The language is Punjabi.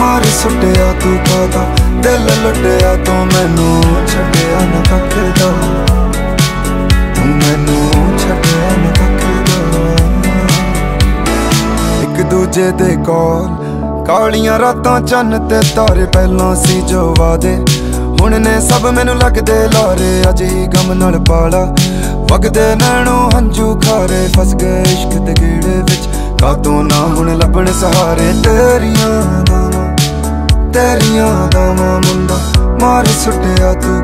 ਮਾਰ ਸੁੱਟਿਆ ਤੂੰ ਕਾਦਾ ਦਿਲ ਲੁੱਟਿਆ ਤੂੰ, ਮੈਨੂੰ ਛੱਡਿਆ ਨਾ ਕੱਕਦਾ ਤੂੰ ਮੈਨੂੰ ਛੱਡਿਆ ਨਾ ਕੱਕਦਾ ਇੱਕ ਦੂਜੇ ਦੇ ਕੋਲ ਕਾਲੀਆਂ ਰਾਤਾਂ ਚੰਨ ਤੇ ਤਾਰੇ ਪਹਿਲਾਂ ਸੀ ਜੋ ਵਾਦੇ। ਹੁਣ ਨੇ ਸਭ ਮੈਨੂੰ ਲੱਗਦੇ ਲਾਰੇ, ਅਜ ਹੀ ਗਮ ਨਾਲ ਪਾਲਾ। ਵਗਦੇ ਨੈਣੋਂ ਹੰਝੂ ਖਾਰੇ, ਫਸ ਗਏ ਇਸ਼ਕ ਦੇ ਗੀੜੇ ਨਾ ਹੁਣ ਲੱਭਣ ਸਹਾਰੇ ਤੇਰੀਆਂ ਦਾਵਾਂ ਤੇਰੀਆਂ ਦਾਵਾਂ ਮੁੰਡਾ ਮਾਰ ਸੁੱਟਿਆ ਤੂੰ